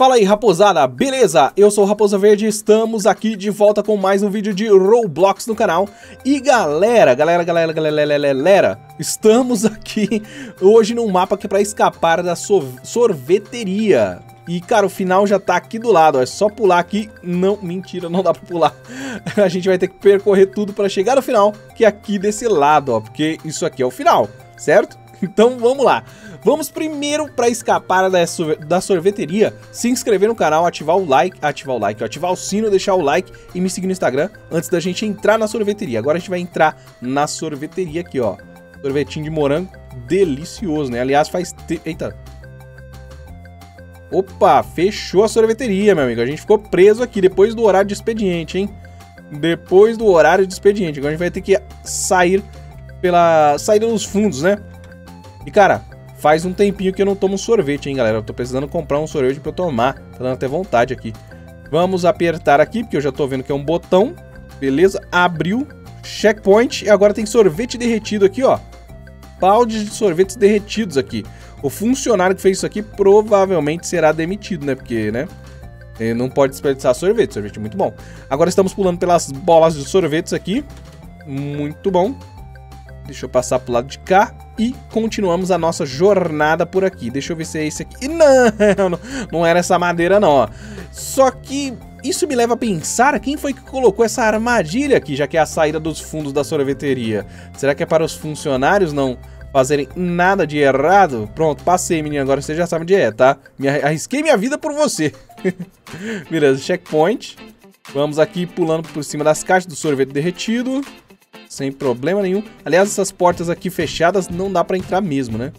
Fala aí, raposada, beleza? Eu sou o Raposa Verde estamos aqui de volta com mais um vídeo de Roblox no canal. E galera, galera, galera, galera, galera, estamos aqui hoje num mapa que é pra escapar da sorveteria. E, cara, o final já tá aqui do lado, ó, é só pular aqui. Não, mentira, não dá pra pular. A gente vai ter que percorrer tudo pra chegar no final, que é aqui desse lado, ó, porque isso aqui é o final, certo? Então vamos lá. Vamos primeiro para escapar da, sorveteria, se inscrever no canal, ativar o like, ativar o like, ativar o sino, deixar o like e me seguir no Instagram antes da gente entrar na sorveteria. Agora a gente vai entrar na sorveteria aqui, ó. Sorvetinho de morango, delicioso, né? Aliás, faz... Te... Eita. Opa, fechou a sorveteria, meu amigo. A gente ficou preso aqui depois do horário de expediente, hein? Depois do horário de expediente. Agora a gente vai ter que sair pela saída dos fundos, né? E, cara, Faz um tempinho que eu não tomo sorvete, hein, galera. Eu tô precisando comprar um sorvete pra eu tomar. Tá dando até vontade aqui. Vamos apertar aqui, porque eu já tô vendo que é um botão. Beleza, abriu. Checkpoint. E agora tem sorvete derretido aqui, ó. Balde de sorvetes derretidos aqui. O funcionário que fez isso aqui provavelmente será demitido, né? Porque, né? Ele não pode desperdiçar sorvete. Sorvete é muito bom. Agora estamos pulando pelas bolas de sorvetes aqui. Muito bom. Deixa eu passar pro lado de cá e continuamos a nossa jornada por aqui. Deixa eu ver se é esse aqui. Não, não era essa madeira não, ó. Só que isso me leva a pensar quem foi que colocou essa armadilha aqui, já que é a saída dos fundos da sorveteria. Será que é para os funcionários não fazerem nada de errado? Pronto, passei, menino. Agora você já sabe onde é, tá? Me arrisquei minha vida por você. Beleza, checkpoint. Vamos aqui pulando por cima das caixas do sorvete derretido sem problema nenhum. Aliás, essas portas aqui fechadas não dá pra entrar mesmo, né?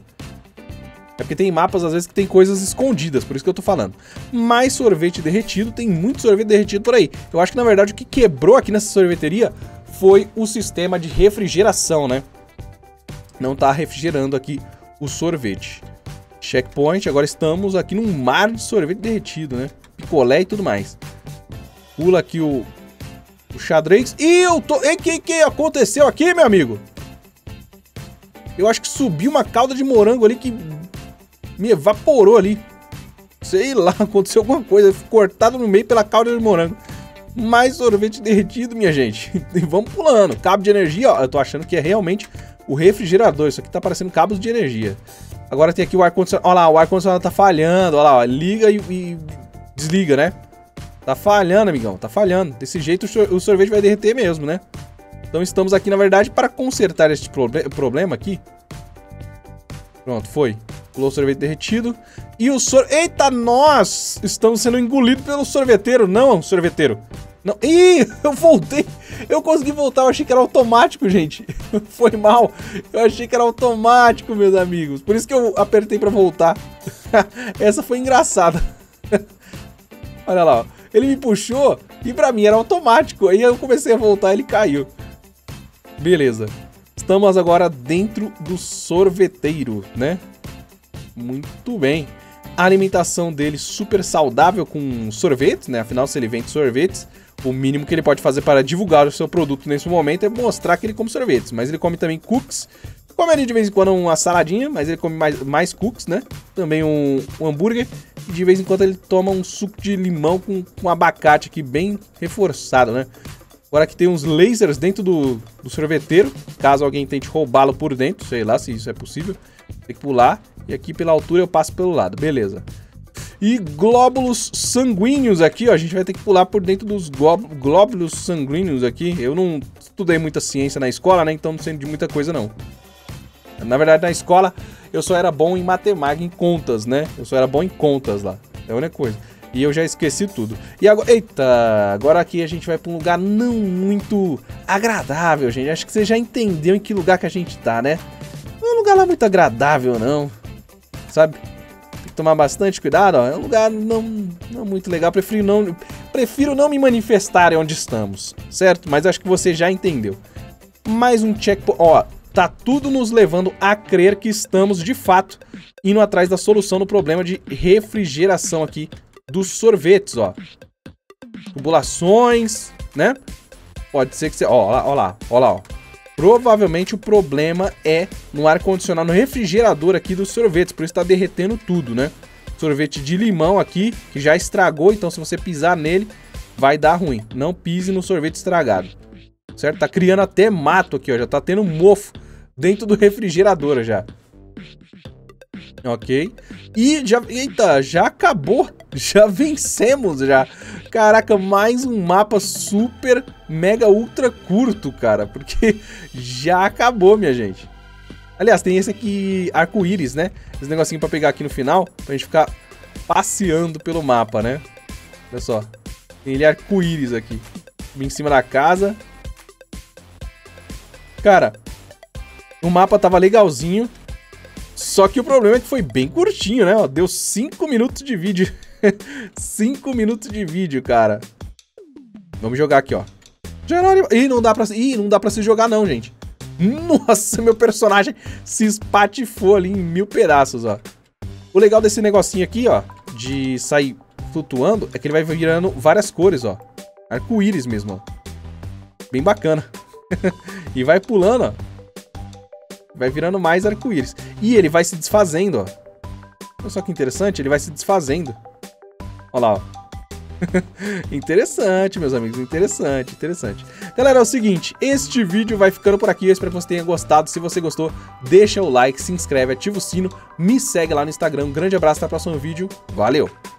É porque tem mapas, às vezes, que tem coisas escondidas, por isso que eu tô falando. Mais sorvete derretido, tem muito sorvete derretido por aí. Eu acho que, na verdade, o que quebrou aqui nessa sorveteria foi o sistema de refrigeração, né? Não tá refrigerando aqui o sorvete. Checkpoint, agora estamos aqui num mar de sorvete derretido, né? Picolé e tudo mais. Pula aqui o, o xadrez. E eu tô... E que que aconteceu aqui, meu amigo? Eu acho que subiu uma calda de morango ali que me evaporou ali. Sei lá, aconteceu alguma coisa. Cortado no meio pela calda de morango. Mais sorvete derretido, minha gente. E vamos pulando. Cabo de energia, ó. Eu tô achando que é realmente o refrigerador. Isso aqui tá parecendo cabos de energia. Agora tem aqui o ar-condicionado. Olha lá, o ar-condicionado tá falhando. Olha lá, ó. Liga e, e desliga, né? Tá falhando, amigão, tá falhando. Desse jeito o sorvete vai derreter mesmo, né? Então estamos aqui, na verdade, para consertar este proble problema aqui. Pronto, foi. Pulou o sorvete derretido. E o sor... Eita, nós estamos sendo engolidos pelo sorveteiro. Não, sorveteiro. Não. Ih, eu voltei. Eu consegui voltar. Eu achei que era automático, gente. Foi mal. Eu achei que era automático, meus amigos. Por isso que eu apertei para voltar. Essa foi engraçada. Olha lá, ó. Ele me puxou e pra mim era automático. Aí eu comecei a voltar e ele caiu. Beleza. Estamos agora dentro do sorveteiro, né? Muito bem. A alimentação dele super saudável com sorvetes, né? Afinal, se ele vende sorvetes, o mínimo que ele pode fazer para divulgar o seu produto nesse momento é mostrar que ele come sorvetes. Mas ele come também cookies. Come ali de vez em quando uma saladinha, mas ele come mais, mais cookies, né? Também um, um hambúrguer de vez em quando ele toma um suco de limão com, com abacate aqui bem reforçado, né? Agora aqui tem uns lasers dentro do, do sorveteiro, caso alguém tente roubá-lo por dentro, sei lá se isso é possível. Tem que pular e aqui pela altura eu passo pelo lado, beleza. E glóbulos sanguíneos aqui, ó, a gente vai ter que pular por dentro dos glóbulos sanguíneos aqui. Eu não estudei muita ciência na escola, né, então não sei de muita coisa não. Na verdade, na escola, eu só era bom em matemática, em contas, né? Eu só era bom em contas lá. É a única coisa. E eu já esqueci tudo. E agora, eita, agora aqui a gente vai para um lugar não muito agradável, gente. Acho que você já entendeu em que lugar que a gente tá, né? Não é um lugar lá muito agradável, não. Sabe? Tem que tomar bastante cuidado, ó. É um lugar não, não muito legal. Prefiro não, prefiro não me manifestar onde estamos, certo? Mas acho que você já entendeu. Mais um checkpoint. Ó, tá tudo nos levando a crer que estamos, de fato, indo atrás da solução do problema de refrigeração aqui dos sorvetes, ó. Tubulações, né? Pode ser que você... Ó, ó lá, ó lá, ó. Provavelmente o problema é no ar-condicionado, no refrigerador aqui dos sorvetes, por isso tá derretendo tudo, né? sorvete de limão aqui, que já estragou, então se você pisar nele, vai dar ruim. Não pise no sorvete estragado. Certo? Tá criando até mato aqui, ó. Já tá tendo mofo dentro do refrigerador já. Ok. E já... Eita, já acabou. Já vencemos, já. Caraca, mais um mapa super, mega, ultra curto, cara. Porque já acabou, minha gente. Aliás, tem esse aqui, arco-íris, né? Esse negocinho pra pegar aqui no final, pra gente ficar passeando pelo mapa, né? Olha só. Tem ele arco-íris aqui. Vim em cima da casa. Cara, o mapa tava legalzinho. Só que o problema é que foi bem curtinho, né? deu 5 minutos de vídeo. 5 minutos de vídeo, cara. Vamos jogar aqui, ó. Ih, não dá pra... Ih, não dá pra se jogar não, gente. Nossa, meu personagem se espatifou ali em mil pedaços, ó. O legal desse negocinho aqui, ó, de sair flutuando, é que ele vai virando várias cores, ó. Arco-íris mesmo, ó. Bem bacana. e vai pulando, ó. Vai virando mais arco-íris. E ele vai se desfazendo, ó. Olha só que interessante, ele vai se desfazendo. Olha lá, ó. interessante, meus amigos, interessante, interessante. Galera, é o seguinte, este vídeo vai ficando por aqui, eu espero que você tenha gostado. Se você gostou, deixa o like, se inscreve, ativa o sino, me segue lá no Instagram. Um grande abraço, até o próximo vídeo, valeu!